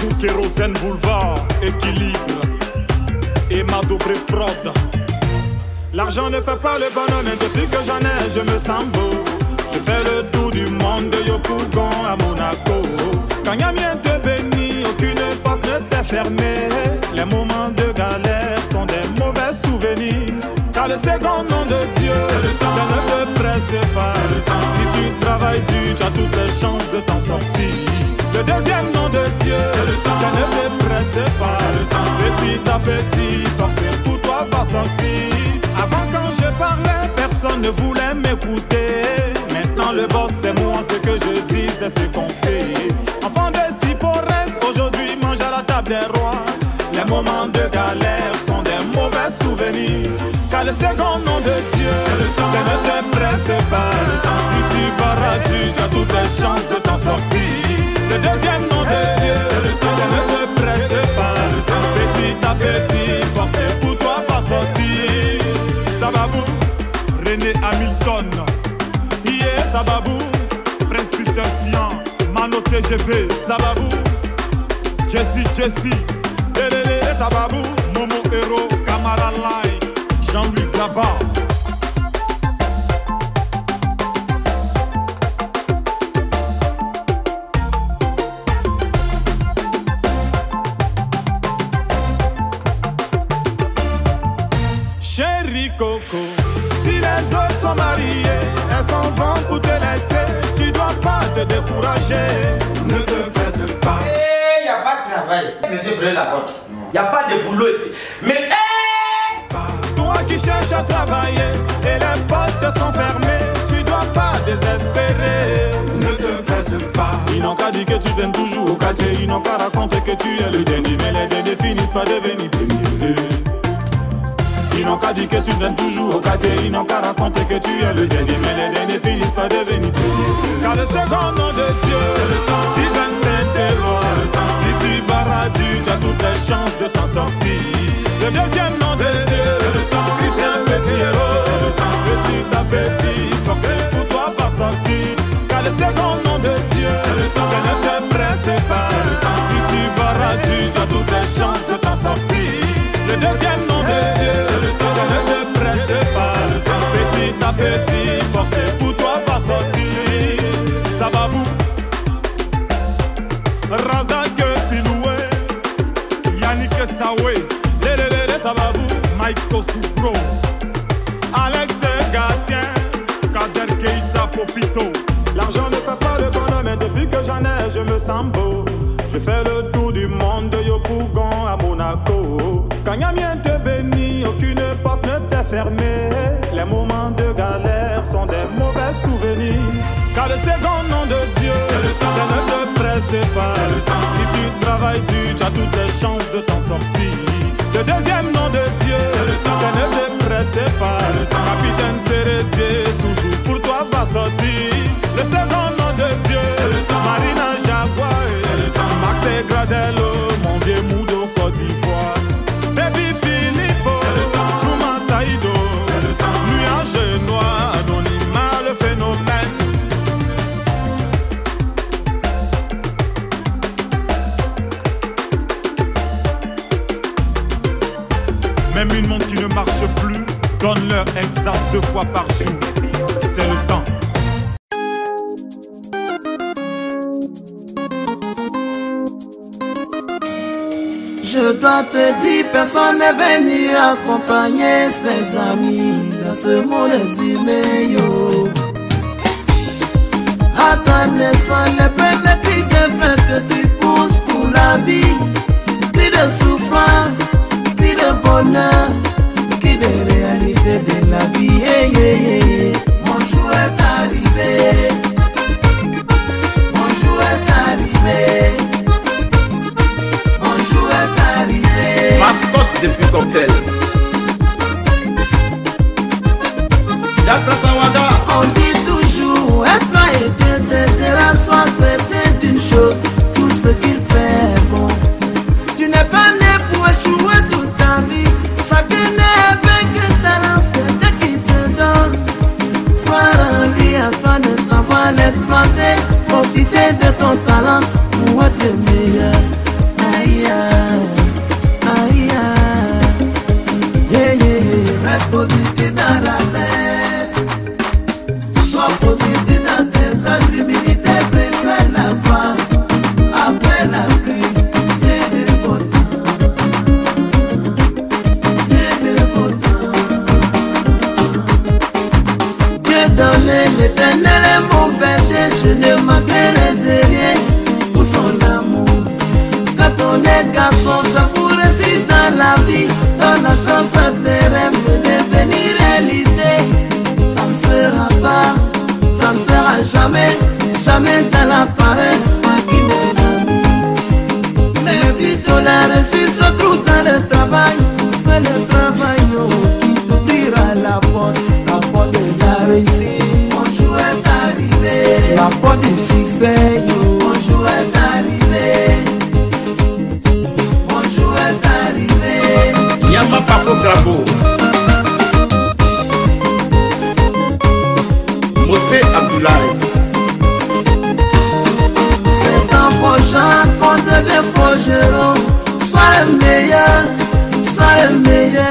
Toujours kérosène boulevard, équilibre. Et ma double prod. L'argent ne fait pas le bonhomme, mais depuis que j'en ai, je me sens beau. Je fais le tour du monde de Yopougon à Monaco. Quand Yamien te bénit, aucune porte ne t'est fermée. Les moments de galère sont des mauvais souvenirs. Car le second nom de Dieu, ça ne te presse pas. Si tu travailles dur, tu as toutes les chances de t'en sortir. Le deuxième nom de Dieu, ça ne te presse pas. Petit à petit, forcé pour toi va sortir. Avant quand je parlais, personne ne voulait m'écouter. Maintenant le boss c'est moi, ce que je dis c'est ce qu'on fait. Enfant de Sipores, aujourd'hui mange à la table des rois. Les moments de galère sont des mauvais souvenirs. Car le second nom de Dieu, ça ne te presse pas. Si tu barras tu as toutes les chances de t'en sortir. Le deuxième nom de Dieu, ça ne te presse pas. Petit à petit, forcé pour toi pas sortir. Sababou, René Hamilton, Yeah Sababou, Prince Peter Fian, Mano TGV, Sababou, Jessie Jessie, Lelele Sababou, Momo Hero, Camara Lai, Jean-Louis Gaba. Coco, si les autres sont mariés, elles s'en vont pour te laisser. Tu dois pas te décourager, ne te presse pas. Il n'y a pas de travail. Monsieur, prenez la porte. Il n'y a pas de boulot ici. Mais eh, Toi qui cherches à travailler et les portes sont fermées, tu dois pas désespérer. Ne te presse pas. Ils n'ont qu'à dire que tu t'aimes toujours au quartier, ils n'ont qu'à raconter que tu es le dernier, mais les derniers finissent par devenir qu'à dire que tu t'aimes toujours au quartier, ils n'ont qu'à raconter que tu es le dernier, mais les derniers finissent par devenir premiers. Car le second nom de Dieu, c'est le temps. Steven Saint-Eloi, si tu barras tu as toutes les chances de t'en sortir. Le deuxième nom de Dieu, c'est le temps. Christian Petit Héros, c'est le temps. Petit à petit, forcé pour toi va sortir. Car le second nom de Dieu, c'est le temps. Petit forcé pour toi va sortir. Sababou, Razak Siloué, Yannick Sawe, Lelele Sababou, Mike Kosoubro, Alex Gatien, Kader Keita Popito. L'argent ne fait pas le bonheur, mais depuis que j'en ai, je me sens beau. Je fais le tour du monde de Yopougon à Monaco. Quand te bénit, aucune porte ne t'est fermée. Car le second nom de Dieu, ça ne te presse pas. Si tu travailles tu as toutes les chances de t'en sortir. Le deuxième nom de exemple deux fois par jour. C'est le temps. Je dois te dire, personne n'est venu accompagner ses amis dans ce monde résumé, yo. À ta naissance, les premiers cris de peine que tu pousses pour la vie, cris de souffrance, cris de bonheur, réalité de la vie. Hey, hey, hey. Mon jour est arrivé, mon jour est arrivé. Mon jour est arrivé. Mascotte depuis cocktail. l'exploiter, profiter de ton talent pour être le meilleur. Aïe, aïe, aïe, aïe, aïe, aïe, aïe, aïe, aïe, aïe, je ne manquerai de rien pour son amour. Quand on est garçon, ça vous réussir dans la vie, dans la chance à tes rêves de devenir réalité. Ça ne sera pas, ça ne sera jamais, jamais dans la paresse, moi qui mon ami. Mais plutôt la réussite se trouve dans le travail, c'est le apporte du succès. Bonjour est arrivé. Bonjour est arrivé. Yama Papo Grabo. Mossé Abdoulaye. C'est un prochain contre les projeros. Sois le meilleur, sois le meilleur.